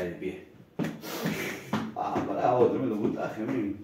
cae pie. Ah, pará, otro, me lo putaje, amigo.